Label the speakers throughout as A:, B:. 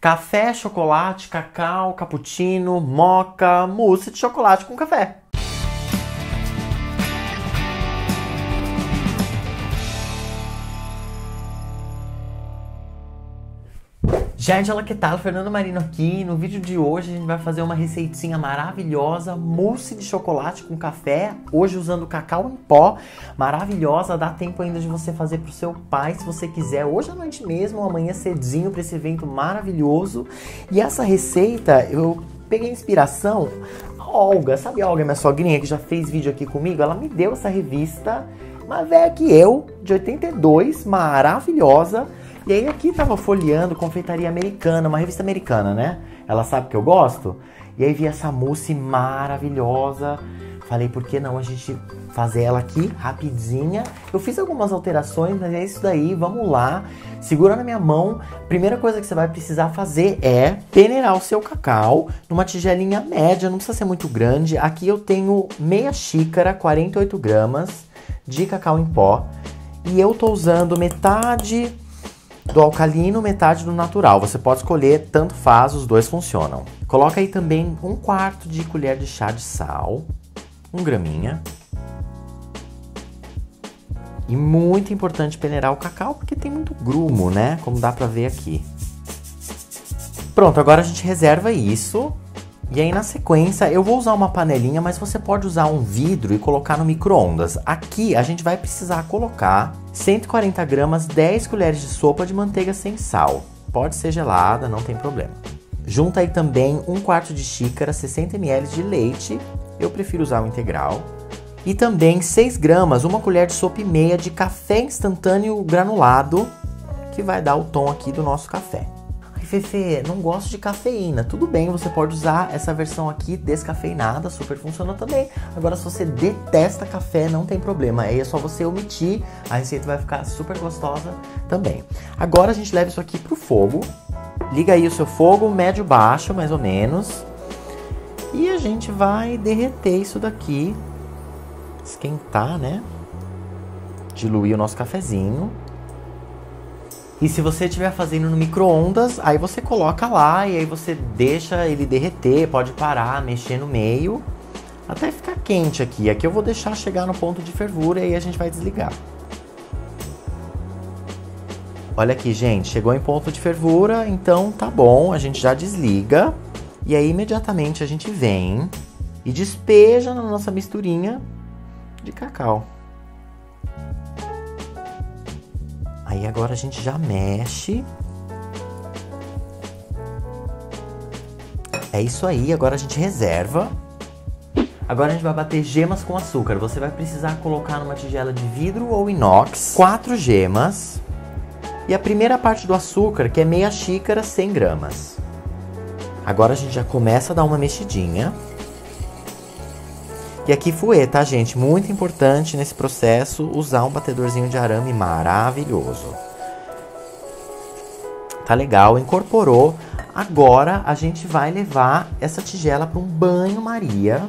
A: Café, chocolate, cacau, cappuccino, moca, mousse de chocolate com café. Gente, que tal? Fernando Marino aqui. No vídeo de hoje a gente vai fazer uma receitinha maravilhosa, mousse de chocolate com café, hoje usando cacau em pó, maravilhosa, dá tempo ainda de você fazer pro seu pai, se você quiser, hoje à noite mesmo, amanhã cedinho para esse evento maravilhoso. E essa receita eu peguei inspiração a Olga, sabe a Olga, minha sogrinha que já fez vídeo aqui comigo? Ela me deu essa revista, uma velha que eu, de 82, maravilhosa, e aí aqui tava folheando Confeitaria Americana, uma revista americana, né? Ela sabe que eu gosto. E aí vi essa mousse maravilhosa. Falei, por que não a gente fazer ela aqui rapidinha? Eu fiz algumas alterações, mas é isso daí, vamos lá. Segura na minha mão. Primeira coisa que você vai precisar fazer é peneirar o seu cacau numa tigelinha média, não precisa ser muito grande. Aqui eu tenho meia xícara, 48 gramas de cacau em pó. E eu tô usando metade do alcalino, metade do natural. Você pode escolher, tanto faz, os dois funcionam. Coloca aí também um quarto de colher de chá de sal, um graminha. E muito importante peneirar o cacau porque tem muito grumo, né? Como dá pra ver aqui. Pronto, agora a gente reserva isso e aí na sequência eu vou usar uma panelinha, mas você pode usar um vidro e colocar no micro-ondas. Aqui a gente vai precisar colocar 140 gramas, 10 colheres de sopa de manteiga sem sal. Pode ser gelada, não tem problema. Junta aí também um quarto de xícara, 60 ml de leite. Eu prefiro usar o integral. E também 6 gramas, uma colher de sopa e meia de café instantâneo granulado, que vai dar o tom aqui do nosso café. Fefe, não gosto de cafeína. Tudo bem, você pode usar essa versão aqui descafeinada, super funciona também. Agora, se você detesta café, não tem problema. Aí é só você omitir, a receita vai ficar super gostosa também. Agora a gente leva isso aqui pro fogo. Liga aí o seu fogo, médio baixo, mais ou menos. E a gente vai derreter isso daqui, esquentar, né? Diluir o nosso cafezinho. E se você estiver fazendo no micro-ondas, aí você coloca lá e aí você deixa ele derreter, pode parar, mexer no meio, até ficar quente aqui. Aqui eu vou deixar chegar no ponto de fervura e aí a gente vai desligar. Olha aqui, gente, chegou em ponto de fervura, então tá bom, a gente já desliga. E aí imediatamente a gente vem e despeja na nossa misturinha de cacau. Aí agora a gente já mexe. É isso aí, agora a gente reserva. Agora a gente vai bater gemas com açúcar. Você vai precisar colocar numa tigela de vidro ou inox quatro gemas. E a primeira parte do açúcar, que é meia xícara, 100 gramas. Agora a gente já começa a dar uma mexidinha. E aqui fouet, tá, gente? Muito importante nesse processo usar um batedorzinho de arame maravilhoso. Tá legal, incorporou. Agora a gente vai levar essa tigela para um banho-maria.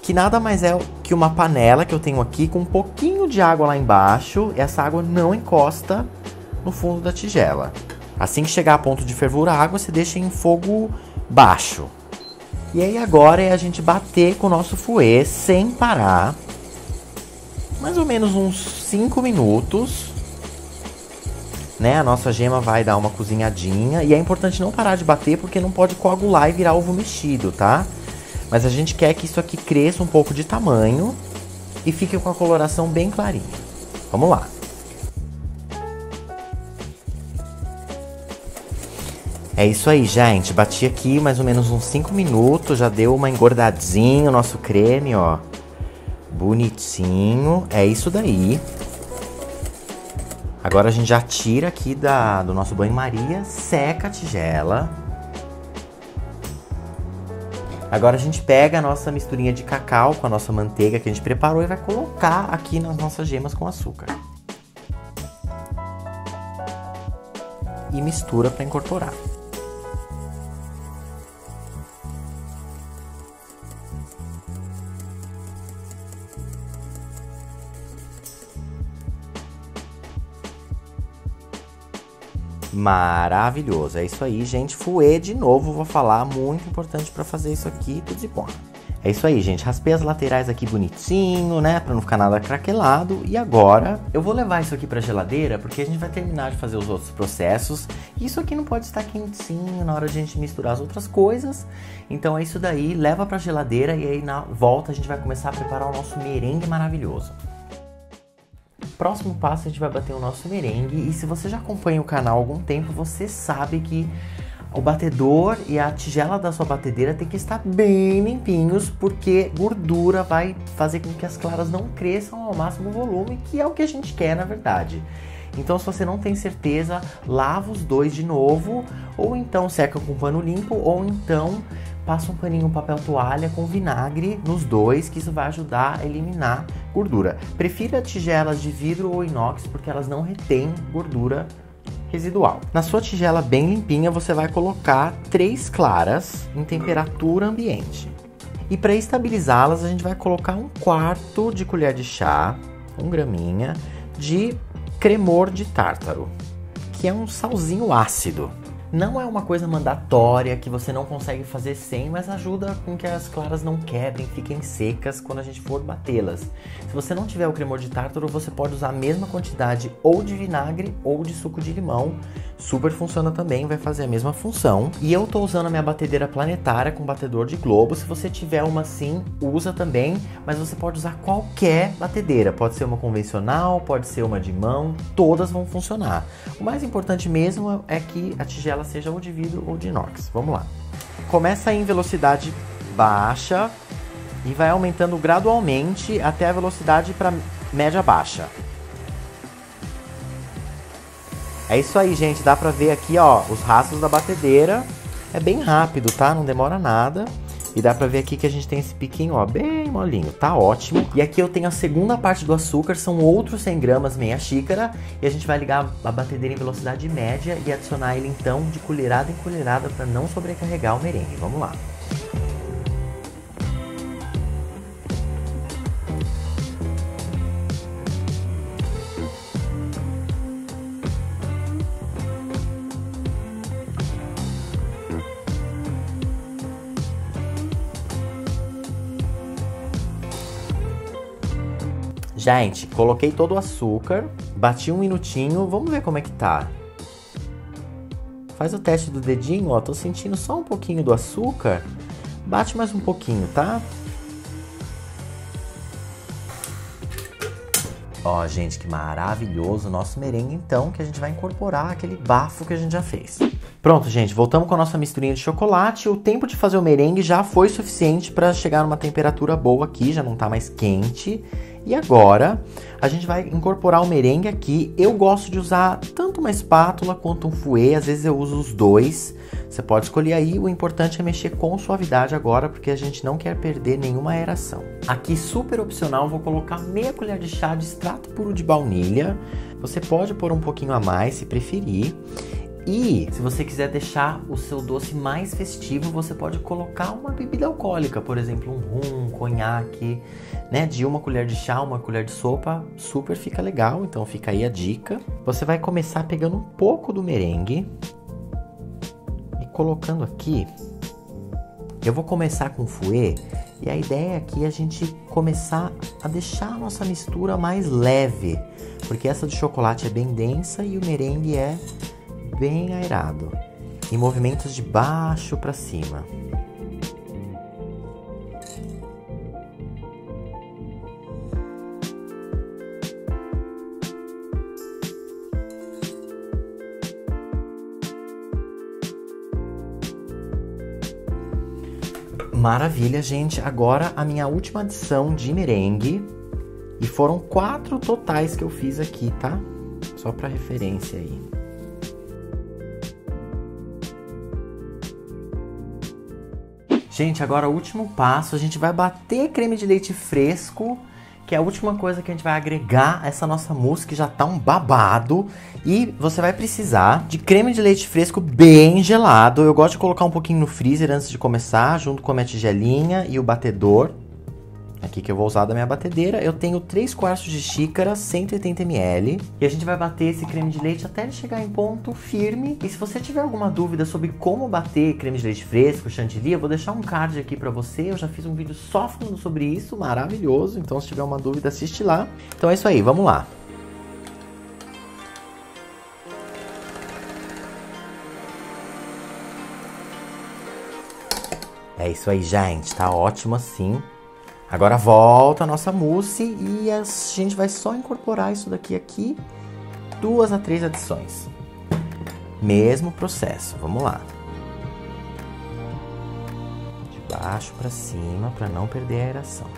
A: Que nada mais é que uma panela que eu tenho aqui com um pouquinho de água lá embaixo. E essa água não encosta no fundo da tigela. Assim que chegar a ponto de fervura a água, você deixa em fogo baixo. E aí agora é a gente bater com o nosso fouet sem parar. Mais ou menos uns 5 minutos. Né? A nossa gema vai dar uma cozinhadinha. E é importante não parar de bater porque não pode coagular e virar ovo mexido, tá? Mas a gente quer que isso aqui cresça um pouco de tamanho e fique com a coloração bem clarinha. Vamos lá. É isso aí, gente. Bati aqui mais ou menos uns 5 minutos. Já deu uma engordadinha o nosso creme, ó. Bonitinho. É isso daí. Agora a gente já tira aqui da, do nosso banho-maria, seca a tigela. Agora a gente pega a nossa misturinha de cacau com a nossa manteiga que a gente preparou e vai colocar aqui nas nossas gemas com açúcar. E mistura para incorporar. Maravilhoso. É isso aí, gente. Fouet de novo, vou falar, muito importante para fazer isso aqui, tudo de bom. É isso aí, gente. Raspei as laterais aqui bonitinho, né? Pra não ficar nada craquelado. E agora eu vou levar isso aqui pra geladeira, porque a gente vai terminar de fazer os outros processos. E isso aqui não pode estar quentinho na hora de a gente misturar as outras coisas. Então é isso daí, leva pra geladeira e aí na volta a gente vai começar a preparar o nosso merengue maravilhoso. Próximo passo a gente vai bater o nosso merengue. E se você já acompanha o canal há algum tempo, você sabe que o batedor e a tigela da sua batedeira tem que estar bem limpinhos, porque gordura vai fazer com que as claras não cresçam ao máximo volume, que é o que a gente quer na verdade. Então, se você não tem certeza, lava os dois de novo, ou então seca com pano limpo, ou então passa um paninho papel toalha com vinagre nos dois, que isso vai ajudar a eliminar gordura. Prefira tigelas de vidro ou inox, porque elas não retêm gordura residual. Na sua tigela bem limpinha, você vai colocar três claras em temperatura ambiente. E para estabilizá-las, a gente vai colocar um quarto de colher de chá, um graminha, de cremor de tártaro, que é um salzinho ácido. Não é uma coisa mandatória que você não consegue fazer sem, mas ajuda com que as claras não quebrem, fiquem secas quando a gente for batê-las. Se você não tiver o cremor de tártaro, você pode usar a mesma quantidade ou de vinagre ou de suco de limão. Super funciona também, vai fazer a mesma função. E eu tô usando a minha batedeira planetária com batedor de globo. Se você tiver uma assim, usa também, mas você pode usar qualquer batedeira. Pode ser uma convencional, pode ser uma de mão, todas vão funcionar. O mais importante mesmo é que a tigela seja ou de vidro ou de inox. Vamos lá. Começa em velocidade baixa e vai aumentando gradualmente até a velocidade para média baixa. É isso aí, gente. Dá pra ver aqui, ó, os rastros da batedeira. É bem rápido, tá? Não demora nada. E dá pra ver aqui que a gente tem esse piquinho, ó, bem molinho, tá ótimo. E aqui eu tenho a segunda parte do açúcar, são outros 100 gramas, meia xícara. E a gente vai ligar a batedeira em velocidade média e adicionar ele então de colherada em colherada para não sobrecarregar o merengue. Vamos lá. Gente, coloquei todo o açúcar, bati um minutinho, vamos ver como é que tá. Faz o teste do dedinho, ó, tô sentindo só um pouquinho do açúcar. Bate mais um pouquinho, tá? Ó, gente, que maravilhoso o nosso merengue, então, que a gente vai incorporar aquele bafo que a gente já fez. Pronto, gente, voltamos com a nossa misturinha de chocolate. O tempo de fazer o merengue já foi suficiente para chegar numa temperatura boa aqui, já não tá mais quente. E agora a gente vai incorporar o merengue aqui. Eu gosto de usar tanto uma espátula quanto um fouet, às vezes eu uso os dois. Você pode escolher aí, o importante é mexer com suavidade agora, porque a gente não quer perder nenhuma aeração. Aqui, super opcional, vou colocar meia colher de chá de extrato puro de baunilha. Você pode pôr um pouquinho a mais se preferir. E se você quiser deixar o seu doce mais festivo, você pode colocar uma bebida alcoólica, por exemplo, um rum, um conhaque, né? De uma colher de chá, uma colher de sopa, super fica legal. Então fica aí a dica. Você vai começar pegando um pouco do merengue e colocando aqui. Eu vou começar com fouet e a ideia aqui é a gente começar a deixar a nossa mistura mais leve, porque essa de chocolate é bem densa e o merengue é bem airado, em movimentos de baixo para cima. Maravilha, gente. Agora a minha última adição de merengue. E foram quatro totais que eu fiz aqui, tá? Só para referência aí. Gente, agora o último passo, a gente vai bater creme de leite fresco, que é a última coisa que a gente vai agregar a essa nossa mousse que já tá um babado. E você vai precisar de creme de leite fresco bem gelado. Eu gosto de colocar um pouquinho no freezer antes de começar, junto com a minha tigelinha e o batedor. Aqui que eu vou usar da minha batedeira. Eu tenho 3 quartos de xícara, 180 ml. E a gente vai bater esse creme de leite até ele chegar em ponto firme. E se você tiver alguma dúvida sobre como bater creme de leite fresco, chantilly, eu vou deixar um card aqui pra você. Eu já fiz um vídeo só falando sobre isso, maravilhoso. Então se tiver uma dúvida, assiste lá. Então é isso aí, vamos lá. É isso aí, gente. Tá ótimo assim. Agora volta a nossa mousse e a gente vai só incorporar isso daqui aqui. Duas a três adições. Mesmo processo. Vamos lá. De baixo para cima para não perder a aeração.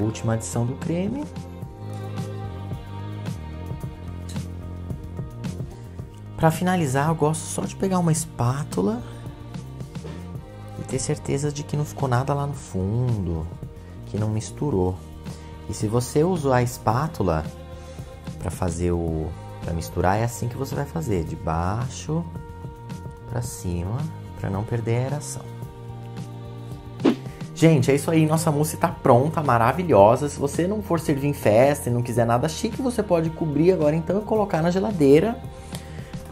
A: Última adição do creme. Para finalizar, eu gosto só de pegar uma espátula ter certeza de que não ficou nada lá no fundo, que não misturou. E se você usar a espátula para fazer o para misturar, é assim que você vai fazer, de baixo para cima, para não perder a aeração. Gente, é isso aí, nossa mousse tá pronta, maravilhosa. Se você não for servir em festa e não quiser nada chique, você pode cobrir agora então e colocar na geladeira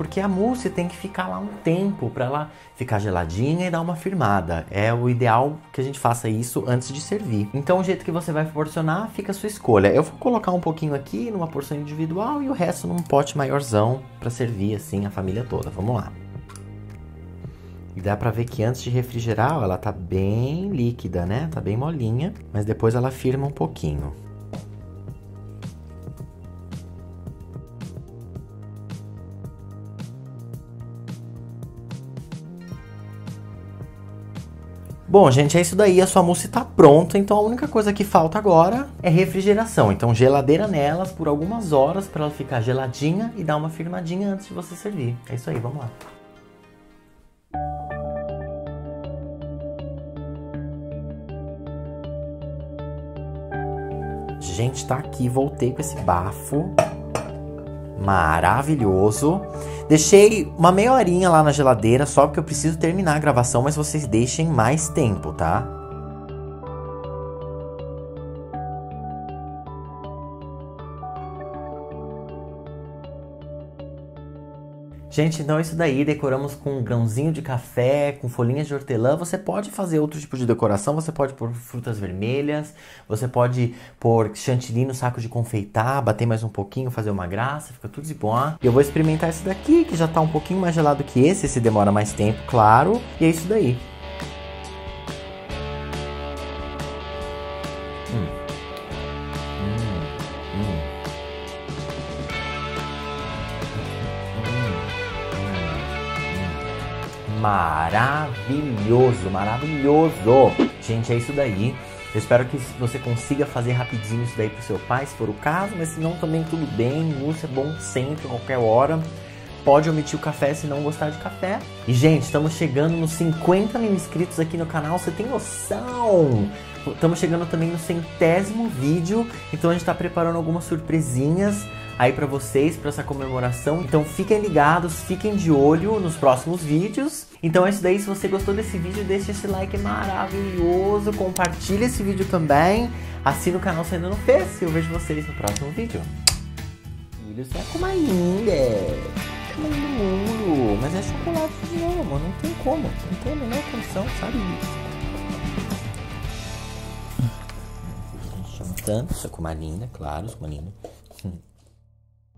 A: porque a mousse tem que ficar lá um tempo para ela ficar geladinha e dar uma firmada. É o ideal que a gente faça isso antes de servir. Então o jeito que você vai proporcionar fica a sua escolha. Eu vou colocar um pouquinho aqui numa porção individual e o resto num pote maiorzão para servir assim a família toda. Vamos lá. E dá pra ver que antes de refrigerar, ela tá bem líquida, né? Tá bem molinha, mas depois ela firma um pouquinho. Bom, gente, é isso daí. A sua mousse está pronta. Então a única coisa que falta agora é refrigeração. Então geladeira nelas por algumas horas para ela ficar geladinha e dar uma firmadinha antes de você servir. É isso aí, vamos lá. Gente, tá aqui, voltei com esse bafo maravilhoso. Deixei uma meia horinha lá na geladeira só porque eu preciso terminar a gravação, mas vocês deixem mais tempo, tá? Gente, então isso daí, decoramos com um grãozinho de café, com folhinhas de hortelã. Você pode fazer outro tipo de decoração, você pode pôr frutas vermelhas, você pode pôr chantilly no saco de confeitar, bater mais um pouquinho, fazer uma graça, fica tudo de bom. Eu vou experimentar esse daqui, que já tá um pouquinho mais gelado que esse, esse demora mais tempo, claro. E é isso daí. Maravilhoso, maravilhoso. Gente, é isso daí. Eu espero que você consiga fazer rapidinho isso daí pro seu pai, se for o caso, mas se não também tudo bem, mousse é bom sempre, qualquer hora. Pode omitir o café se não gostar de café. E gente, estamos chegando nos 50 mil inscritos aqui no canal, você tem noção? Estamos chegando também no centésimo vídeo, então a gente está preparando algumas surpresinhas aí para vocês, para essa comemoração. Então fiquem ligados, fiquem de olho nos próximos vídeos. Então é isso daí, se você gostou desse vídeo, deixe esse like compartilhe compartilha esse vídeo também, assina o canal se ainda não fez. E eu vejo vocês no próximo vídeo. Filho, você é como a linda, mais do mundo, mas é chocolate de novo, não tem como, não tem a menor condição, sabe? Isso? Chama tanto, só com uma linda, claro, com uma linda.